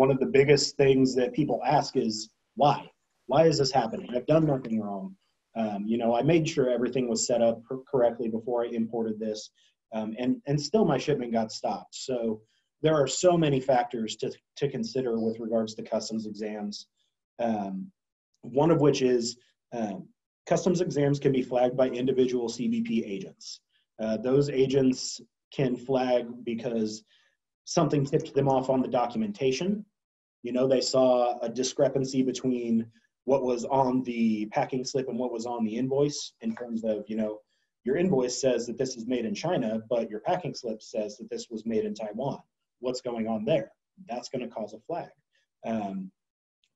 one of the biggest things that people ask is why? Why is this happening? I've done nothing wrong. Um, you know, I made sure everything was set up correctly before I imported this, um, and and still my shipment got stopped. So there are so many factors to to consider with regards to customs exams. Um, one of which is um, customs exams can be flagged by individual CBP agents. Uh, those agents can flag because something tipped them off on the documentation. You know, they saw a discrepancy between what was on the packing slip and what was on the invoice in terms of, you know, your invoice says that this is made in China, but your packing slip says that this was made in Taiwan. What's going on there? That's going to cause a flag. Um,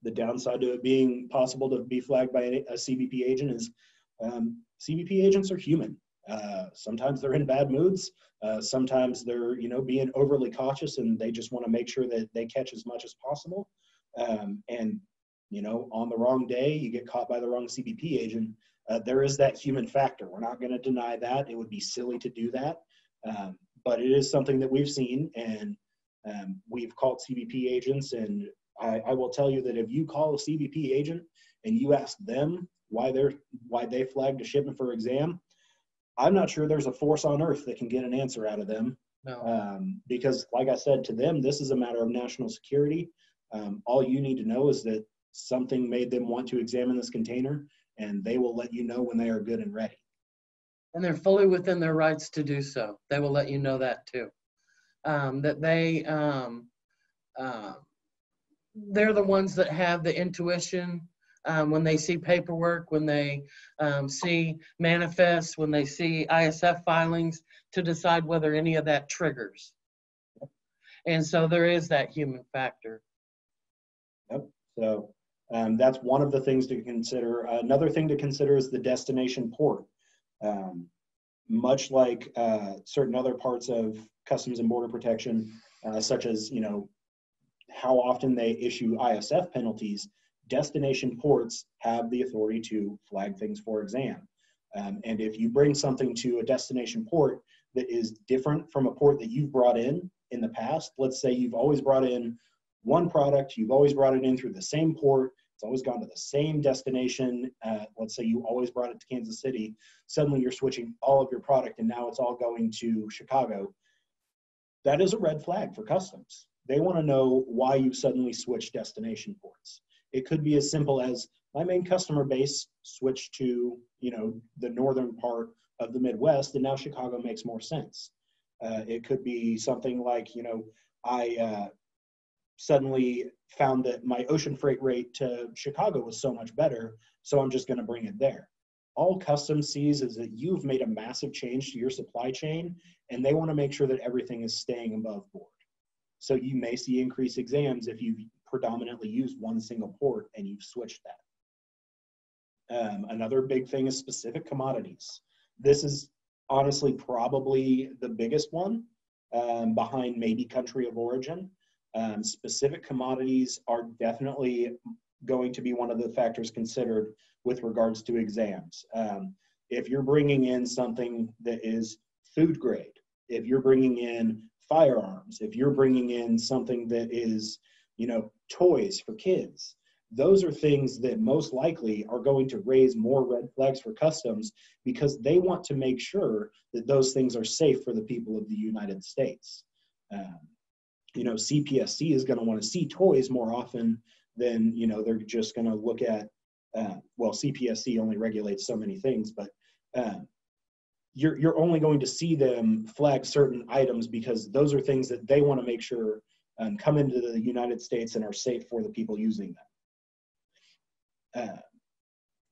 the downside to it being possible to be flagged by a, CBP agent is um, CBP agents are human. Uh, sometimes they're in bad moods. Uh, sometimes they're, you know, being overly cautious and they just want to make sure that they catch as much as possible. Um, and, you know, on the wrong day, you get caught by the wrong CBP agent. Uh, there is that human factor. We're not going to deny that. It would be silly to do that. Um, but it is something that we've seen and um, we've called CBP agents. And I, I will tell you that if you call a CBP agent and you ask them why they're why they flagged a shipment for exam, I'm not sure there's a force on earth that can get an answer out of them. No. Um, because, like I said, to them, this is a matter of national security. Um, all you need to know is that something made them want to examine this container, and they will let you know when they are good and ready. And they're fully within their rights to do so. They will let you know that too. Um, that they, um, uh, they're the ones that have the intuition um, when they see paperwork, when they um, see manifests, when they see ISF filings to decide whether any of that triggers. And so there is that human factor. Yep. So um, that's one of the things to consider. another thing to consider is the destination port. Um, much like uh, certain other parts of Customs and Border Protection, uh, such as you know how often they issue ISF penalties, destination ports have the authority to flag things for exam. Um, and if you bring something to a destination port that is different from a port that you've brought in in the past, let's say you've always brought in one product, you've always brought it in through the same port, it's always gone to the same destination. Uh, let's say you always brought it to Kansas City, suddenly you're switching all of your product and now it's all going to Chicago. That is a red flag for customs. They want to know why you suddenly switched destination ports. It could be as simple as my main customer base switched to, you know, the northern part of the Midwest, and now Chicago makes more sense. Uh, it could be something like, you know, I uh, suddenly found that my ocean freight rate to Chicago was so much better, so I'm just going to bring it there. All customs sees is that you've made a massive change to your supply chain, and they want to make sure that everything is staying above board. So you may see increased exams if you've predominantly use one single port and you've switched that. Um, another big thing is specific commodities. This is honestly probably the biggest one um, behind maybe country of origin. Um, specific commodities are definitely going to be one of the factors considered with regards to exams. Um, if you're bringing in something that is food grade, if you're bringing in firearms, if you're bringing in something that is you know, toys for kids. Those are things that most likely are going to raise more red flags for customs because they want to make sure that those things are safe for the people of the United States. Um, you know, CPSC is going to want to see toys more often than, you know, they're just going to look at, uh, well, CPSC only regulates so many things, but uh, you're, you're only going to see them flag certain items because those are things that they want to make sure um, come into the United States and are safe for the people using them. Uh,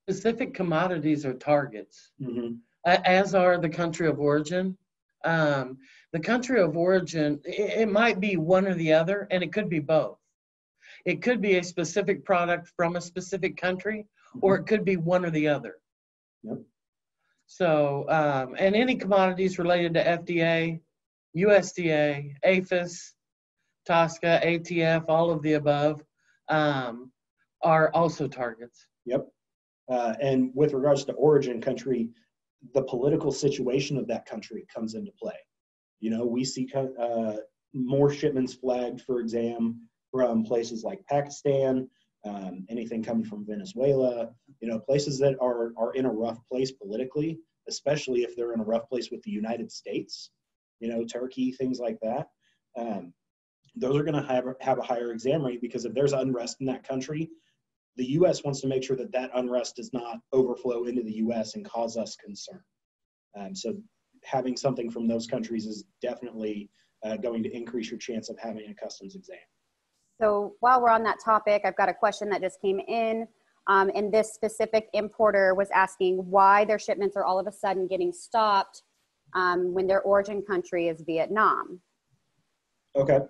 Specific commodities are targets, mm-hmm. as are the country of origin. Um, the country of origin, it, it might be one or the other, and it could be both. It could be a specific product from a specific country, mm-hmm. or it could be one or the other. Yep. So, um, and any commodities related to FDA, USDA, APHIS, TSCA, ATF, all of the above um, are also targets. Yep. Uh, and with regards to origin country, the political situation of that country comes into play. You know, we see uh, more shipments flagged for exam from places like Pakistan, um, anything coming from Venezuela, you know, places that are, are in a rough place politically, especially if they're in a rough place with the United States, you know, Turkey, things like that. Um, those are going to have, have a higher exam rate because if there's unrest in that country, the U.S. wants to make sure that that unrest does not overflow into the U.S. and cause us concern. Um, so having something from those countries is definitely uh, going to increase your chance of having a customs exam. So while we're on that topic, I've got a question that just came in. Um, and this specific importer was asking why their shipments are all of a sudden getting stopped um, when their origin country is Vietnam. Okay.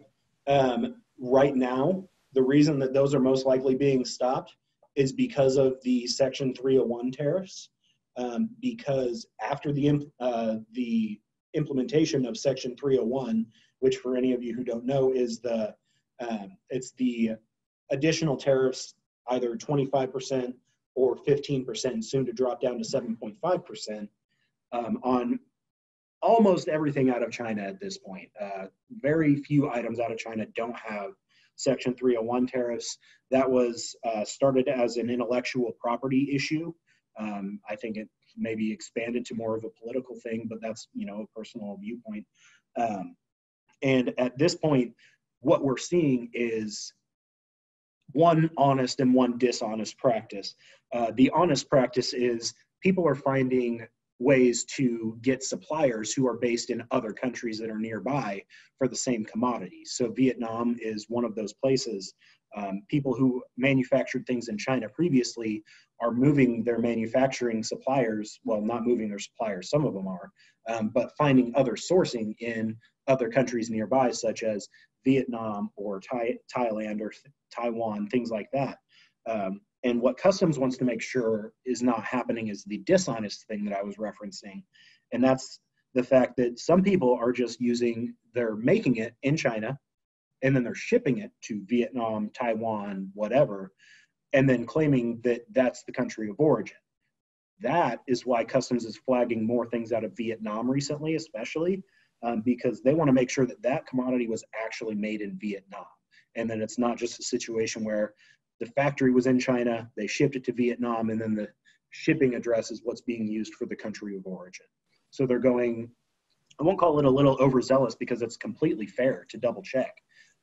Um, right now, the reason that those are most likely being stopped is because of the Section 301 tariffs. Um, because after the uh, the implementation of Section 301, which for any of you who don't know is the um, it's the additional tariffs, either 25% or 15%, soon to drop down to 7.5% um, on almost everything out of China at this point. Uh, very few items out of China don't have Section 301 tariffs. That was uh, started as an intellectual property issue. Um, I think it maybe expanded to more of a political thing, but that's you know a personal viewpoint. Um, and at this point, what we're seeing is one honest and one dishonest practice. Uh, the honest practice is people are finding ways to get suppliers who are based in other countries that are nearby for the same commodities. So Vietnam is one of those places. Um, people who manufactured things in China previously are moving their manufacturing suppliers, well, not moving their suppliers, some of them are, um, but finding other sourcing in other countries nearby, such as Vietnam or Thai, Thailand or Taiwan, things like that. Um, and what customs wants to make sure is not happening is the dishonest thing that I was referencing. And that's the fact that some people are just using, they're making it in China and then they're shipping it to Vietnam, Taiwan, whatever, and then claiming that that's the country of origin. That is why customs is flagging more things out of Vietnam recently, especially um, because they want to make sure that that commodity was actually made in Vietnam. And then it's not just a situation where the factory was in China, they shipped it to Vietnam, and then the shipping address is what's being used for the country of origin. So they're going, I won't call it a little overzealous because it's completely fair to double check.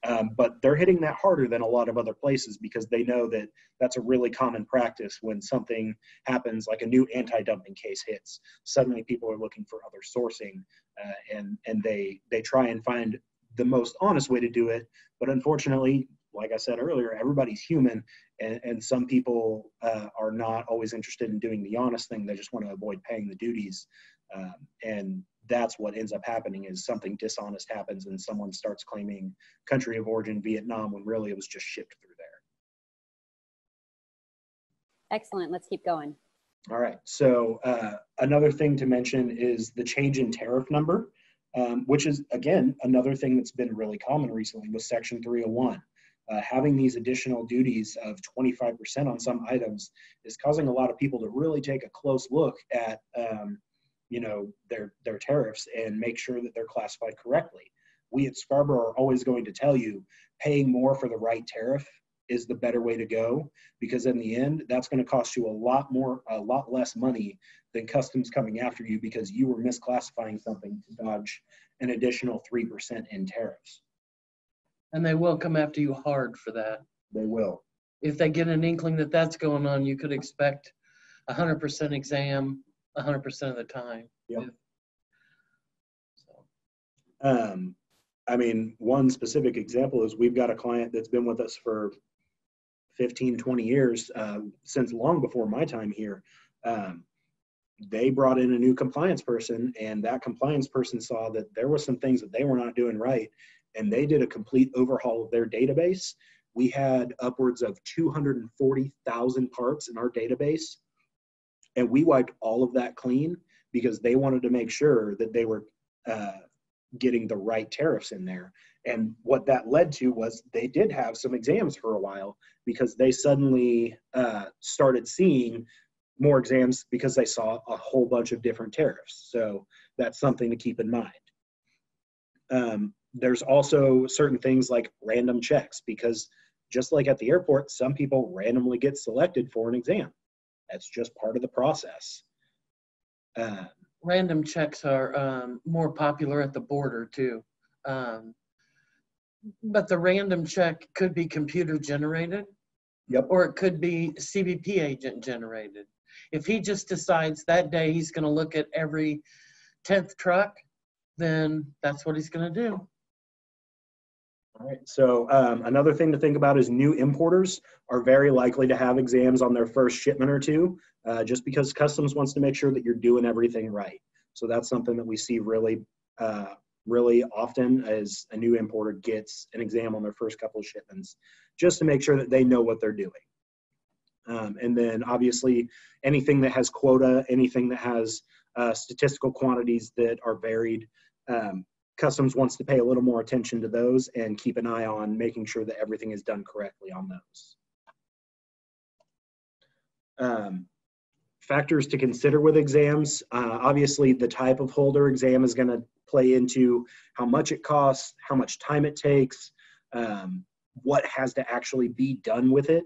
Um, but they're hitting that harder than a lot of other places because they know that that's a really common practice when something happens, like a new anti-dumping case hits. Suddenly, people are looking for other sourcing, uh, and and they they try and find the most honest way to do it. But unfortunately, like I said earlier, everybody's human, and, and some people uh, are not always interested in doing the honest thing. They just want to avoid paying the duties, um, and that's what ends up happening is something dishonest happens and someone starts claiming country of origin Vietnam when really it was just shipped through there. Excellent. Let's keep going. All right. So uh, another thing to mention is the change in tariff number, um, which is again another thing that's been really common recently with Section 301. Uh, having these additional duties of 25% on some items is causing a lot of people to really take a close look at um, you know their their tariffs and make sure that they're classified correctly. We at Scarbrough are always going to tell you paying more for the right tariff is the better way to go because in the end that's going to cost you a lot more a lot less money than customs coming after you because you were misclassifying something to dodge an additional 3% in tariffs. And they will come after you hard for that. They will. If they get an inkling that that's going on, you could expect a 100% exam hundred percent of the time. Yep. So. Um, I mean, one specific example is we've got a client that's been with us for 15, 20 years, uh, since long before my time here. Um, they brought in a new compliance person, and that compliance person saw that there were some things that they were not doing right, and they did a complete overhaul of their database. We had upwards of 240,000 parts in our database and we wiped all of that clean because they wanted to make sure that they were uh, getting the right tariffs in there. And what that led to was they did have some exams for a while because they suddenly uh, started seeing more exams because they saw a whole bunch of different tariffs. So that's something to keep in mind. Um, there's also certain things like random checks because just like at the airport, some people randomly get selected for an exam. That's just part of the process. Uh, Random checks are um, more popular at the border too. Um, but the random check could be computer generated. Yep. Or it could be CBP agent generated. If he just decides that day he's going to look at every 10th truck, then that's what he's going to do. All right. So um, another thing to think about is new importers are very likely to have exams on their first shipment or two, uh, just because customs wants to make sure that you're doing everything right. So that's something that we see really, uh, really often as a new importer gets an exam on their first couple of shipments, just to make sure that they know what they're doing. Um, and then obviously anything that has quota, anything that has uh, statistical quantities that are varied, um, Customs wants to pay a little more attention to those and keep an eye on making sure that everything is done correctly on those. Um, factors to consider with exams. Uh, obviously, the type of holder exam is going to play into how much it costs, how much time it takes, um, what has to actually be done with it,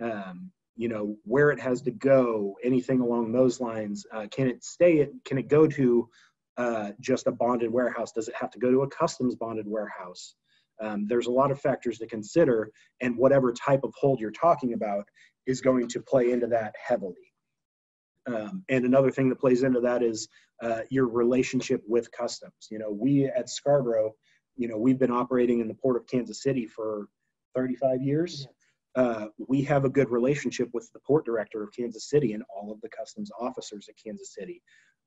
um, you know, where it has to go, anything along those lines. Uh, can it stay? It? Can it go to uh, just a bonded warehouse? Does it have to go to a customs bonded warehouse? Um, there's a lot of factors to consider, and whatever type of hold you're talking about is going to play into that heavily. Um, and another thing that plays into that is uh, your relationship with customs. You know, we at Scarbrough, you know, we've been operating in the port of Kansas City for 35 years. Uh, we have a good relationship with the port director of Kansas City and all of the customs officers at Kansas City.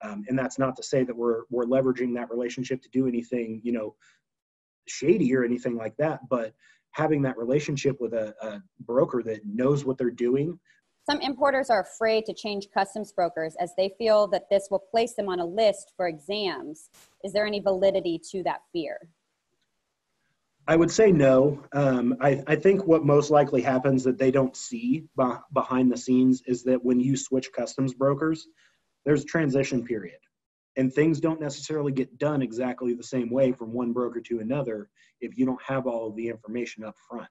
Um, and that's not to say that we're we're leveraging that relationship to do anything, you know, shady or anything like that. But having that relationship with a, a broker that knows what they're doing. Some importers are afraid to change customs brokers as they feel that this will place them on a list for exams. Is there any validity to that fear? I would say no. Um, I, I, think what most likely happens that they don't see behind the scenes is that when you switch customs brokers, there's a transition period. And things don't necessarily get done exactly the same way from one broker to another if you don't have all of the information up front.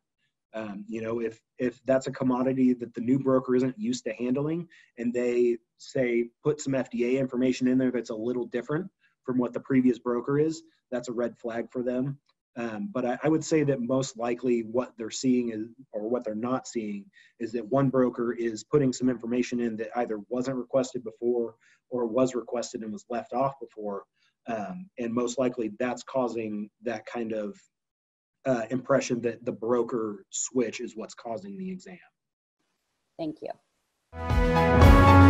Um, you know if if that's a commodity that the new broker isn't used to handling and they say put some fda information in there that's a little different from what the previous broker is that's a red flag for them um, but I, I, would say that most likely what they're seeing is, or what they're not seeing, is that one broker is putting some information in that either wasn't requested before or was requested and was left off before. Um, and most likely that's causing that kind of uh, impression that the broker switch is what's causing the exam. Thank you.